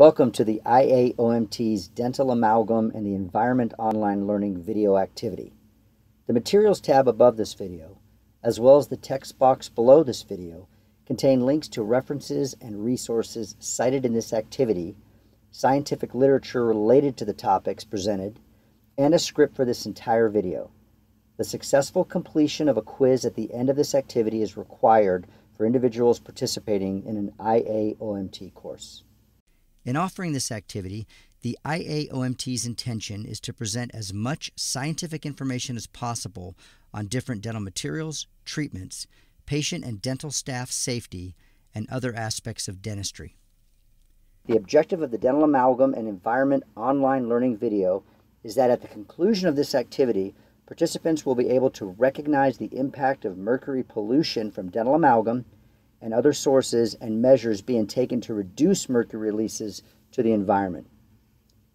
Welcome to the IAOMT's Dental Amalgam and the Environment Online Learning video activity. The Materials tab above this video, as well as the text box below this video, contain links to references and resources cited in this activity, scientific literature related to the topics presented, and a script for this entire video. The successful completion of a quiz at the end of this activity is required for individuals participating in an IAOMT course. In offering this activity, the IAOMT's intention is to present as much scientific information as possible on different dental materials, treatments, patient and dental staff safety, and other aspects of dentistry. The objective of the Dental Amalgam and Environment online learning video is that at the conclusion of this activity, participants will be able to recognize the impact of mercury pollution from dental amalgam and other sources and measures being taken to reduce mercury releases to the environment.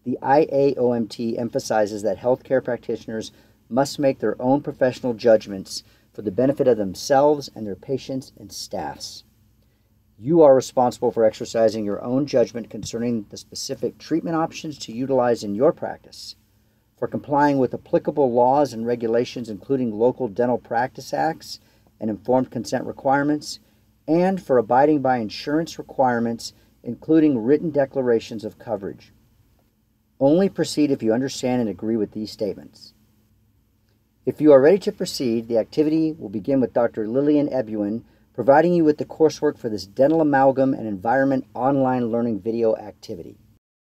The IAOMT emphasizes that healthcare practitioners must make their own professional judgments for the benefit of themselves and their patients and staffs. You are responsible for exercising your own judgment concerning the specific treatment options to utilize in your practice, for complying with applicable laws and regulations, including local dental practice acts and informed consent requirements, and for abiding by insurance requirements, including written declarations of coverage. Only proceed if you understand and agree with these statements. If you are ready to proceed, the activity will begin with Dr. Lillian Ebuin providing you with the coursework for this dental amalgam and environment online learning video activity.